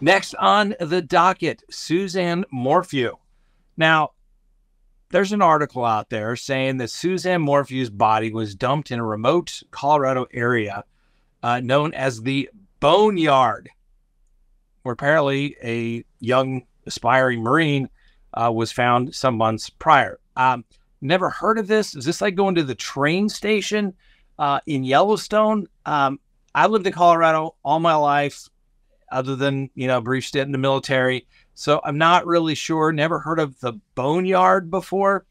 Next on the docket, Suzanne Morphew. Now, there's an article out there saying that Suzanne Morphew's body was dumped in a remote Colorado area uh, known as the Boneyard, where apparently a young aspiring Marine uh, was found some months prior. Um, never heard of this. Is this like going to the train station uh, in Yellowstone? Um, I lived in Colorado all my life, other than you know a brief stint in the military. So I'm not really sure. Never heard of the Boneyard before,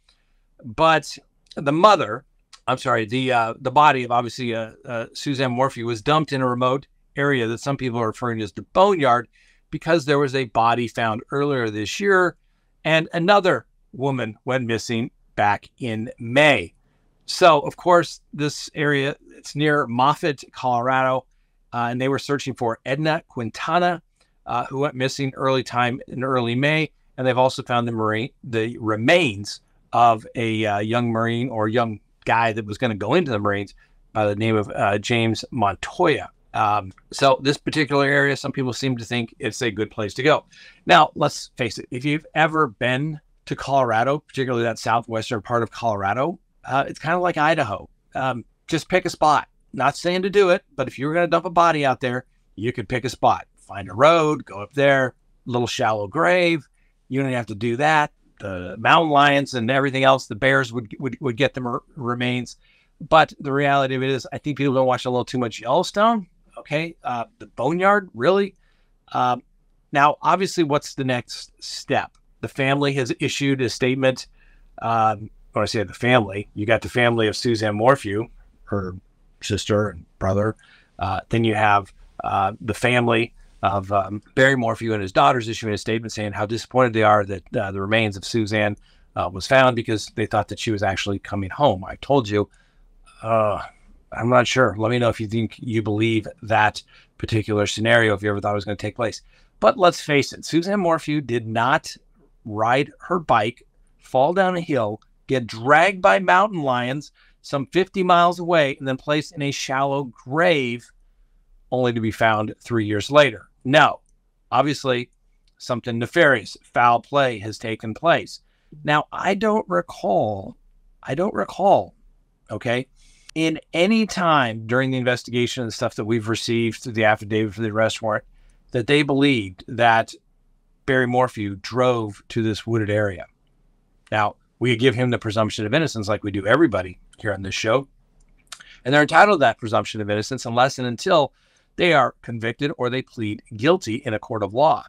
but the mother, I'm sorry, the uh, the body of obviously uh, uh, Suzanne Morphew was dumped in a remote area that some people are referring to as the Boneyard because there was a body found earlier this year, and another woman went missing back in May. So of course, this area it's near Moffat, Colorado, uh, and they were searching for Edna Quintana uh, who went missing early time in early May, and they've also found the marine the remains of a uh, young Marine or young guy that was going to go into the Marines by the name of uh, James Montoya. Um, so this particular area, some people seem to think it's a good place to go. Now, let's face it: if you've ever been to Colorado, particularly that southwestern part of Colorado, uh, it's kind of like Idaho. Um, just pick a spot. Not saying to do it, but if you were going to dump a body out there, you could pick a spot find a road, go up there, little shallow grave. You don't have to do that. The mountain lions and everything else, the bears would would, would get the remains. But the reality of it is, I think people don't watch a little too much Yellowstone. Okay, uh, the boneyard, really. Um, now, obviously, what's the next step? The family has issued a statement. Um, when I say the family, you got the family of Suzanne Morphew, her sister and brother. Uh, then you have uh, the family of um, Barry Morphew and his daughters issuing a statement saying how disappointed they are that uh, the remains of Suzanne uh, was found because they thought that she was actually coming home. I told you, uh, I'm not sure. Let me know if you think you believe that particular scenario, if you ever thought it was going to take place. But let's face it, Suzanne Morphew did not ride her bike, fall down a hill, get dragged by mountain lions some 50 miles away, and then placed in a shallow grave only to be found three years later. Now, obviously, something nefarious, foul play has taken place. Now, I don't recall, I don't recall, okay, in any time during the investigation and stuff that we've received through the affidavit for the arrest warrant that they believed that Barry Morphew drove to this wooded area. Now, we give him the presumption of innocence like we do everybody here on this show. And they're entitled to that presumption of innocence unless and until they are convicted or they plead guilty in a court of law.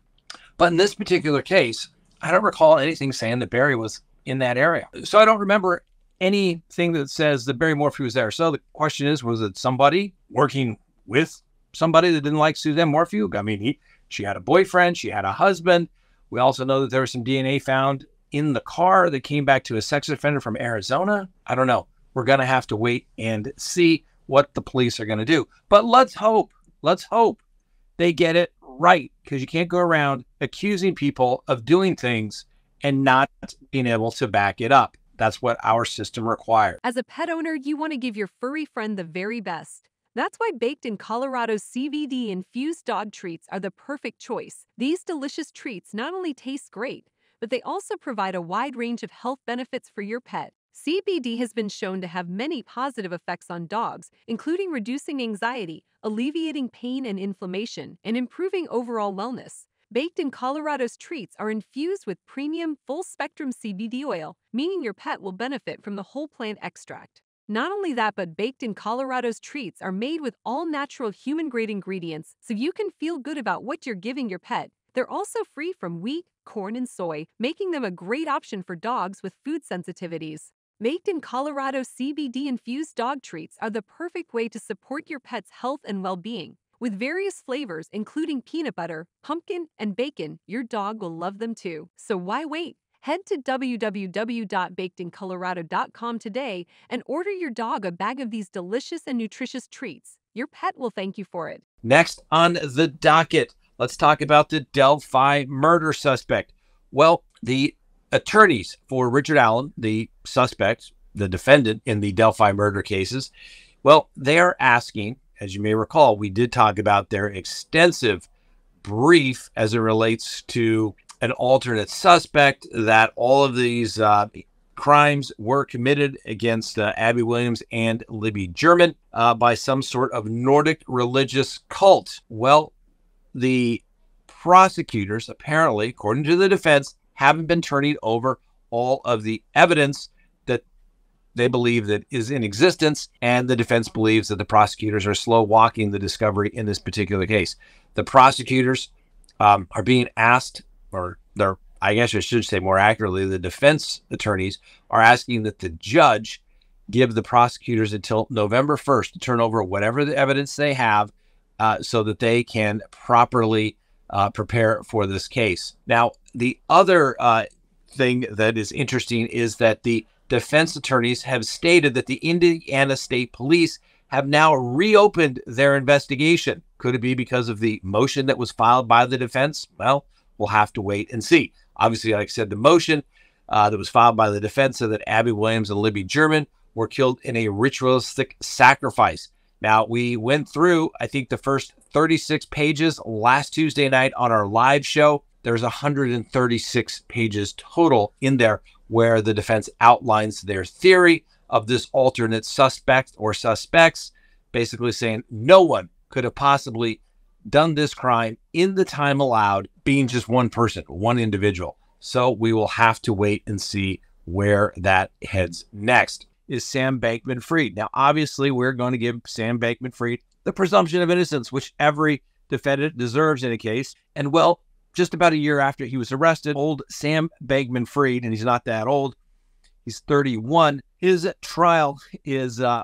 But in this particular case, I don't recall anything saying that Barry was in that area. So I don't remember anything that says that Barry Morphew was there. So the question is, was it somebody working with somebody that didn't like Suzanne Morphew? I mean, he, she had a boyfriend, she had a husband. We also know that there was some DNA found in the car that came back to a sex offender from Arizona. I don't know. We're going to have to wait and see what the police are going to do. But let's hope let's hope they get it right because you can't go around accusing people of doing things and not being able to back it up. That's what our system requires. As a pet owner, you want to give your furry friend the very best. That's why Baked in Colorado's CBD infused dog treats are the perfect choice. These delicious treats not only taste great, but they also provide a wide range of health benefits for your pet. CBD has been shown to have many positive effects on dogs, including reducing anxiety, alleviating pain and inflammation, and improving overall wellness. Baked in Colorado's treats are infused with premium full spectrum CBD oil, meaning your pet will benefit from the whole plant extract. Not only that, but Baked in Colorado's treats are made with all natural human grade ingredients so you can feel good about what you're giving your pet. They're also free from wheat, corn, and soy, making them a great option for dogs with food sensitivities. Baked in Colorado CBD infused dog treats are the perfect way to support your pet's health and well being. With various flavors, including peanut butter, pumpkin, and bacon, your dog will love them too. So why wait? Head to www.bakedincolorado.com today and order your dog a bag of these delicious and nutritious treats. Your pet will thank you for it. Next on the docket, let's talk about the Delphi murder suspect. Well, the attorneys for Richard Allen, the suspect, the defendant in the Delphi murder cases, well, they are asking, as you may recall, we did talk about their extensive brief as it relates to an alternate suspect that all of these uh, crimes were committed against uh, Abby Williams and Libby German uh, by some sort of Nordic religious cult. Well, the prosecutors, apparently, according to the defense, haven't been turning over all of the evidence that they believe that is in existence, and the defense believes that the prosecutors are slow walking the discovery in this particular case. The prosecutors um, are being asked, or they're I guess I should say more accurately, the defense attorneys are asking that the judge give the prosecutors until November 1st to turn over whatever the evidence they have uh, so that they can properly uh, prepare for this case. Now, the other uh, thing that is interesting is that the defense attorneys have stated that the Indiana State Police have now reopened their investigation. Could it be because of the motion that was filed by the defense? Well, we'll have to wait and see. Obviously, like I said, the motion uh, that was filed by the defense said that Abby Williams and Libby German were killed in a ritualistic sacrifice. Now, we went through, I think, the first 36 pages last Tuesday night on our live show. There's 136 pages total in there where the defense outlines their theory of this alternate suspect or suspects, basically saying no one could have possibly done this crime in the time allowed, being just one person, one individual. So we will have to wait and see where that heads next. Is Sam Bankman Fried? Now, obviously, we're going to give Sam Bankman Fried the presumption of innocence, which every defendant deserves in a case. And well, just about a year after he was arrested, old Sam Bankman Fried, and he's not that old, he's 31. His trial is uh,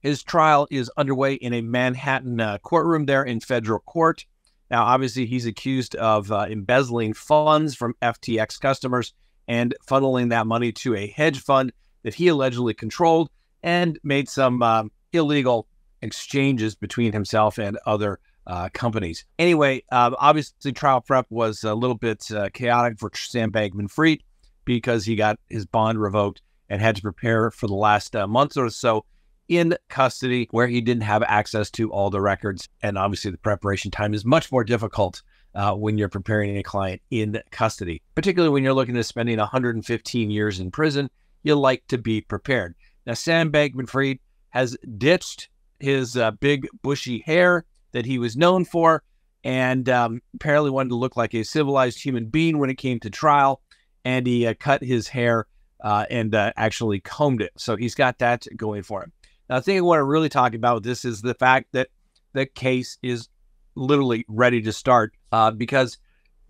his trial is underway in a Manhattan uh, courtroom there in federal court. Now, obviously, he's accused of uh, embezzling funds from FTX customers and funneling that money to a hedge fund that he allegedly controlled and made some um, illegal exchanges between himself and other uh, companies. Anyway, uh, obviously, trial prep was a little bit uh, chaotic for Sam Bankman Fried because he got his bond revoked and had to prepare for the last uh, month or so in custody where he didn't have access to all the records. And obviously, the preparation time is much more difficult uh, when you're preparing a client in custody, particularly when you're looking at spending 115 years in prison. You like to be prepared. Now, Sam Bankman Fried has ditched his uh, big bushy hair that he was known for and um, apparently wanted to look like a civilized human being when it came to trial. And he uh, cut his hair uh, and uh, actually combed it. So he's got that going for him. Now, the thing I want to really talk about this is the fact that the case is literally ready to start uh, because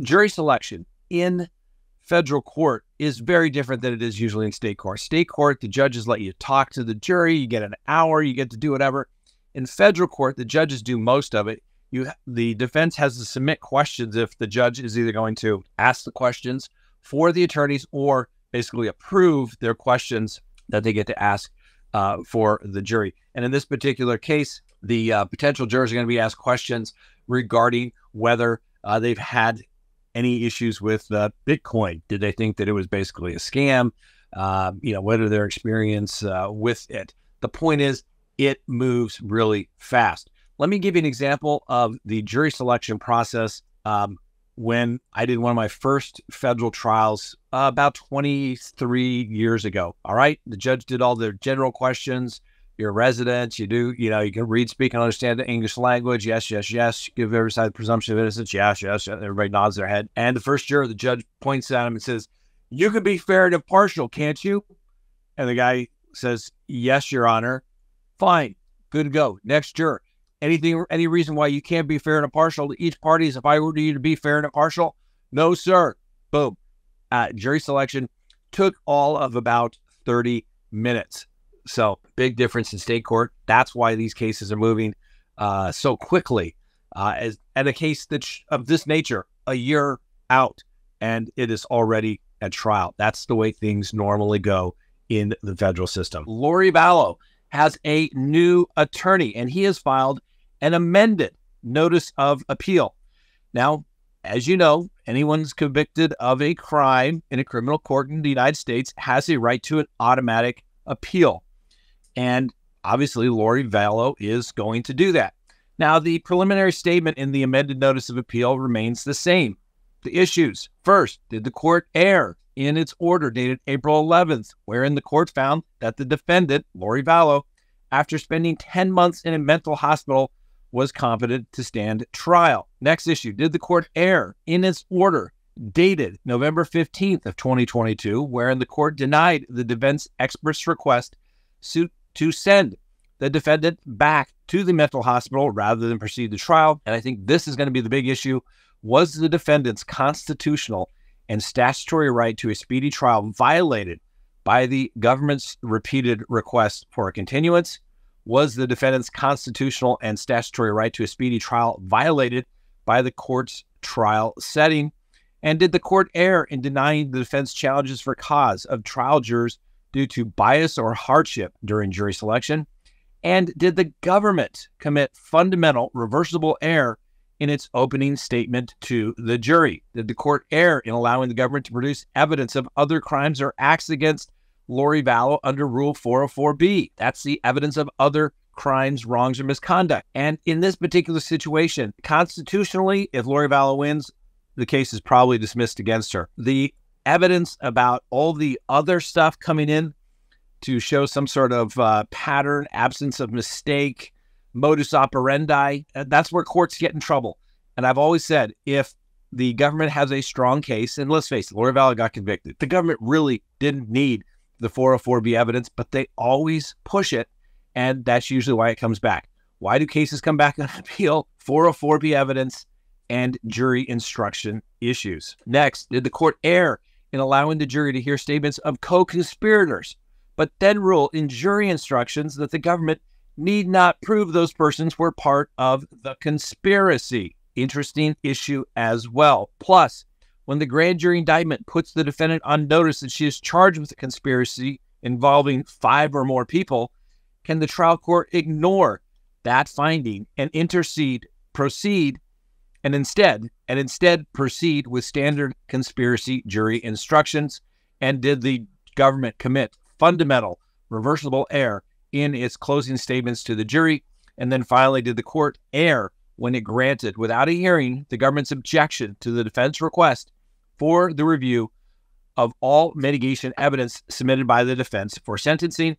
jury selection in federal court is very different than it is usually in state court. State court, the judges let you talk to the jury, you get an hour, you get to do whatever. In federal court, the judges do most of it. You, the defense has to submit questions if the judge is either going to ask the questions for the attorneys or basically approve their questions that they get to ask uh, for the jury. And in this particular case, the uh, potential jurors are going to be asked questions regarding whether uh, they've had any issues with uh, Bitcoin. Did they think that it was basically a scam? Um, you know, what are their experience uh, with it? The point is, it moves really fast. Let me give you an example of the jury selection process um, when I did one of my first federal trials uh, about 23 years ago. All right. The judge did all the general questions. You're a resident. You do, you know, you can read, speak, and understand the English language. Yes, yes, yes. Give every side the presumption of innocence. Yes, yes. Everybody nods their head. And the first juror, the judge points at him and says, You can be fair and impartial, can't you? And the guy says, Yes, Your Honor. Fine. Good to go. Next juror anything, any reason why you can't be fair and impartial to each party? Is if I order you to be fair and impartial? No, sir. Boom. Uh, jury selection took all of about 30 minutes. So big difference in state court. That's why these cases are moving uh, so quickly. Uh, as and a case that of this nature, a year out, and it is already at trial. That's the way things normally go in the federal system. Lori Vallow has a new attorney, and he has filed an amended notice of appeal. Now, as you know, anyone's convicted of a crime in a criminal court in the United States has a right to an automatic appeal. And obviously, Lori Vallow is going to do that. Now, the preliminary statement in the amended notice of appeal remains the same. The issues first, did the court err in its order dated April 11th, wherein the court found that the defendant, Lori Vallow, after spending 10 months in a mental hospital, was competent to stand trial. Next issue, did the court err in its order dated November 15th of 2022, wherein the court denied the defense expert's request to send the defendant back to the mental hospital rather than proceed to trial. And I think this is going to be the big issue. Was the defendant's constitutional and statutory right to a speedy trial violated by the government's repeated request for a continuance? Was the defendant's constitutional and statutory right to a speedy trial violated by the court's trial setting? And did the court err in denying the defense challenges for cause of trial jurors due to bias or hardship during jury selection? And did the government commit fundamental reversible error in its opening statement to the jury? Did the court err in allowing the government to produce evidence of other crimes or acts against Lori Vallow under Rule 404B? That's the evidence of other crimes, wrongs, or misconduct. And in this particular situation, constitutionally, if Lori Vallow wins, the case is probably dismissed against her. The evidence about all the other stuff coming in to show some sort of uh, pattern, absence of mistake, modus operandi, uh, that's where courts get in trouble. And I've always said if the government has a strong case, and let's face it, Lori Vallow got convicted. The government really didn't need the 404B evidence, but they always push it. And that's usually why it comes back. Why do cases come back on appeal? 404B evidence and jury instruction issues. Next, did the court err in allowing the jury to hear statements of co conspirators, but then rule in jury instructions that the government need not prove those persons were part of the conspiracy? Interesting issue as well. Plus, when the grand jury indictment puts the defendant on notice that she is charged with a conspiracy involving five or more people, can the trial court ignore that finding and intercede, proceed and instead and instead proceed with standard conspiracy jury instructions and did the government commit fundamental reversible error in its closing statements to the jury and then finally did the court err when it granted without a hearing the government's objection to the defense request for the review of all mitigation evidence submitted by the defense for sentencing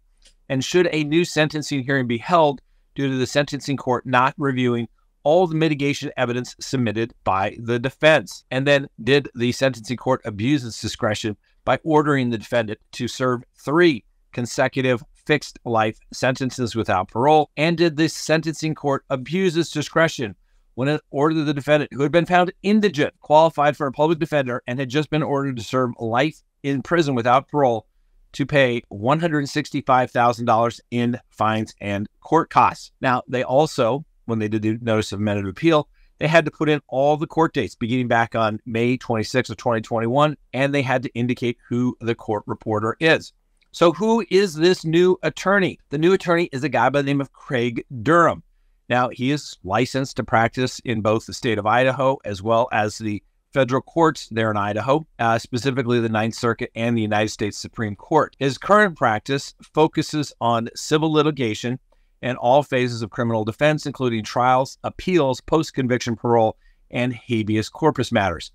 and should a new sentencing hearing be held due to the sentencing court not reviewing all the mitigation evidence submitted by the defense? And then, did the sentencing court abuse its discretion by ordering the defendant to serve three consecutive fixed life sentences without parole? And did the sentencing court abuse its discretion when it ordered the defendant, who had been found indigent, qualified for a public defender, and had just been ordered to serve life in prison without parole, to pay $165,000 in fines and court costs? Now, they also when they did the notice of amended appeal, they had to put in all the court dates beginning back on May 26 of 2021, and they had to indicate who the court reporter is. So, who is this new attorney? The new attorney is a guy by the name of Craig Durham. Now, he is licensed to practice in both the state of Idaho as well as the federal courts there in Idaho, uh, specifically the Ninth Circuit and the United States Supreme Court. His current practice focuses on civil litigation and all phases of criminal defense, including trials, appeals, post conviction parole, and habeas corpus matters.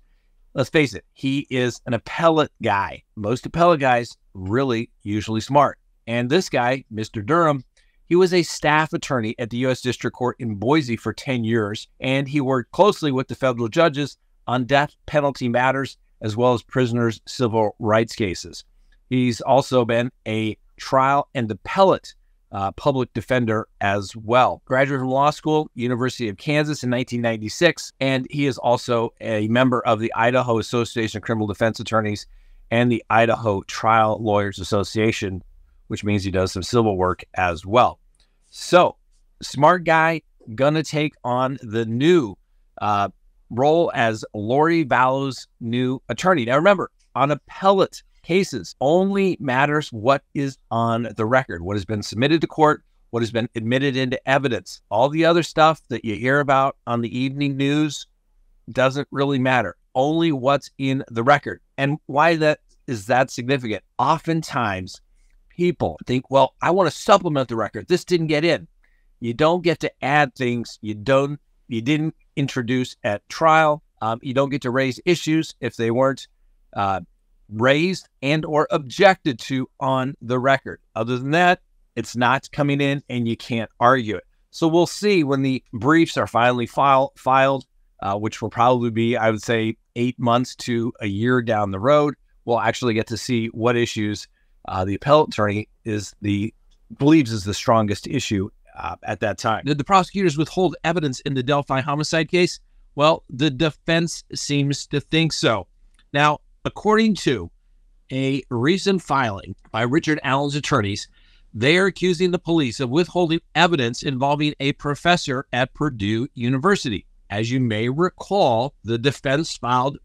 Let's face it, he is an appellate guy. Most appellate guys really usually smart. And this guy, Mr. Durham, he was a staff attorney at the U.S. District Court in Boise for 10 years, and he worked closely with the federal judges on death penalty matters as well as prisoners' civil rights cases. He's also been a trial and appellate uh, public defender as well. Graduated from law school, University of Kansas in 1996, and he is also a member of the Idaho Association of Criminal Defense Attorneys and the Idaho Trial Lawyers Association, which means he does some civil work as well. So, smart guy, gonna take on the new uh, role as Lori Vallow's new attorney. Now, remember, on appellate cases only matters what is on the record, what has been submitted to court, what has been admitted into evidence. All the other stuff that you hear about on the evening news doesn't really matter. Only what's in the record. And why that is that significant? Oftentimes people think, well, I want to supplement the record. This didn't get in. You don't get to add things you don't you didn't introduce at trial. Um, you don't get to raise issues if they weren't uh, raised and or objected to on the record. Other than that, it's not coming in and you can't argue it. So we'll see when the briefs are finally file, filed, uh, which will probably be, I would say, eight months to a year down the road. We'll actually get to see what issues uh, the appellate attorney is the believes is the strongest issue uh, at that time. Did the prosecutors withhold evidence in the Delphi homicide case? Well, the defense seems to think so. Now, according to a recent filing by Richard Allen's attorneys, they are accusing the police of withholding evidence involving a professor at Purdue University. As you may recall, the defense filed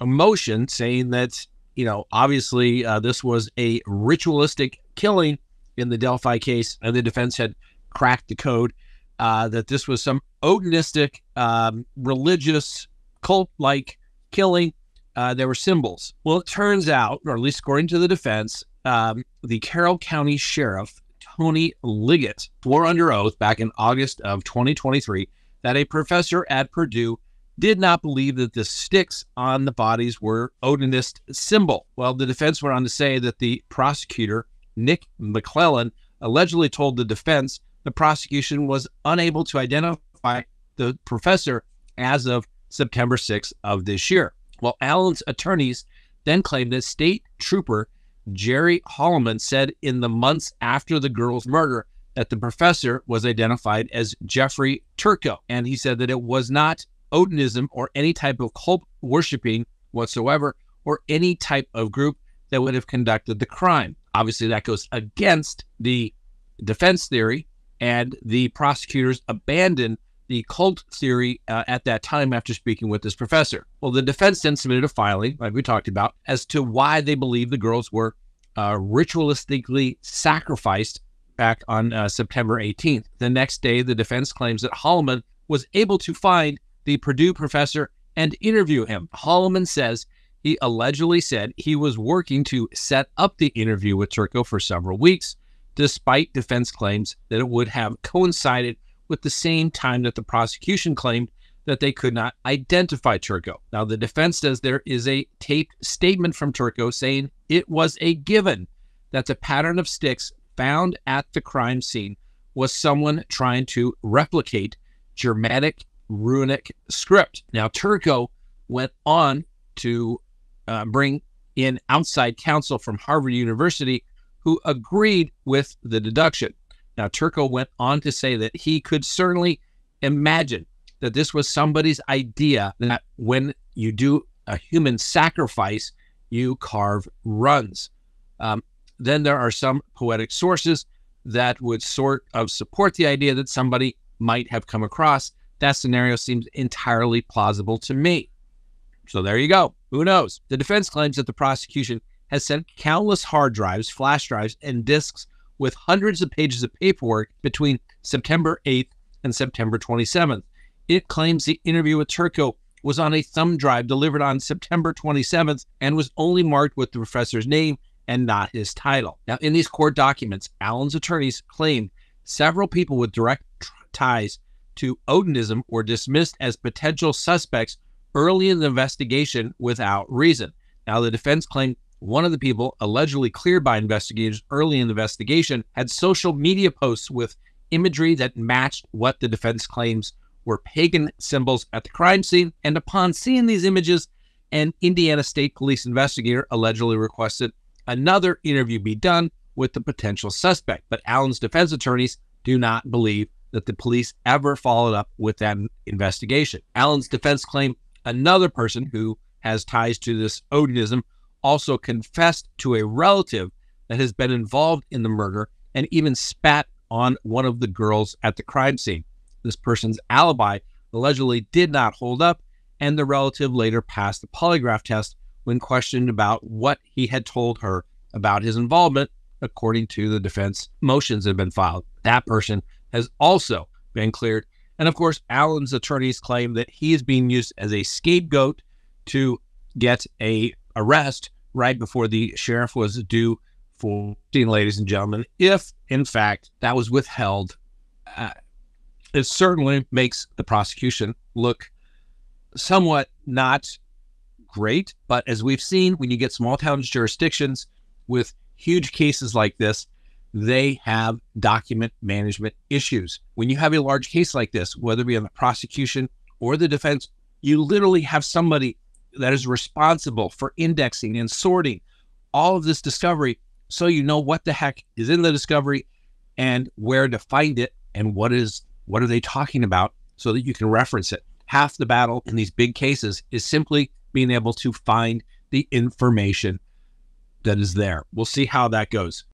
a motion saying that, you know, obviously uh, this was a ritualistic killing in the Delphi case, and the defense had cracked the code uh, that this was some odinistic, um, religious, cult like killing. Uh, there were symbols. Well, it turns out, or at least according to the defense, um, the Carroll County Sheriff, Tony Liggett, swore under oath back in August of 2023 that a professor at Purdue did not believe that the sticks on the bodies were Odinist symbol. Well, the defense went on to say that the prosecutor, Nick McLeland, allegedly told the defense the prosecution was unable to identify the professor as of September 6th of this year. Well, Allen's attorneys then claimed that state trooper Jerry Holeman said in the months after the girl's murder that the professor was identified as Jeffrey Turco. And he said that it was not Odinism or any type of cult worshiping whatsoever, or any type of group that would have conducted the crime. Obviously, that goes against the defense theory, and the prosecutors abandoned the cult theory uh, at that time after speaking with this professor. Well, the defense then submitted a filing, like we talked about, as to why they believe the girls were uh, ritualistically sacrificed back on uh, September 18th. The next day, the defense claims that Holeman was able to find the Purdue professor and interview him. Holeman says he allegedly said he was working to set up the interview with Turco for several weeks, despite defense claims that it would have coincided with the same time that the prosecution claimed that they could not identify Turco. Now, the defense says there is a taped statement from Turco saying it was a given that the pattern of sticks found at the crime scene was someone trying to replicate Germanic runic script. Now, Turco went on to uh, bring in outside counsel from Harvard University who agreed with the deduction. Now, Turco went on to say that he could certainly imagine that this was somebody's idea that when you do a human sacrifice, you carve runs. Um, then there are some poetic sources that would sort of support the idea that somebody might have come across. That scenario seems entirely plausible to me. So there you go. Who knows? The defense claims that the prosecution has sent countless hard drives, flash drives, and disks with hundreds of pages of paperwork between September 8th and September 27th. It claims the interview with Turco was on a thumb drive delivered on September 27th and was only marked with the professor's name and not his title. Now, in these court documents, Allen's attorneys claimed several people with direct ties to Odinism were dismissed as potential suspects early in the investigation without reason. Now, the defense claimed one of the people allegedly cleared by investigators early in the investigation had social media posts with imagery that matched what the defense claims were pagan symbols at the crime scene. And upon seeing these images, an Indiana State Police investigator allegedly requested another interview be done with the potential suspect. But Allen's defense attorneys do not believe that the police ever followed up with that investigation. Allen's defense claimed another person who has ties to this Odinism also confessed to a relative that has been involved in the murder and even spat on one of the girls at the crime scene. This person's alibi allegedly did not hold up, and the relative later passed the polygraph test when questioned about what he had told her about his involvement, according to the defense motions that have been filed. That person has also been cleared. And of course, Allen's attorneys claim that he is being used as a scapegoat to get a arrest right before the sheriff was due for, ladies and gentlemen, if in fact that was withheld uh, it certainly makes the prosecution look somewhat not great. But as we've seen, when you get small town jurisdictions with huge cases like this, they have document management issues. When you have a large case like this, whether it be on the prosecution or the defense, you literally have somebody that is responsible for indexing and sorting all of this discovery so you know what the heck is in the discovery and where to find it and what is what are they talking about so that you can reference it. Half the battle in these big cases is simply being able to find the information that is there. We'll see how that goes.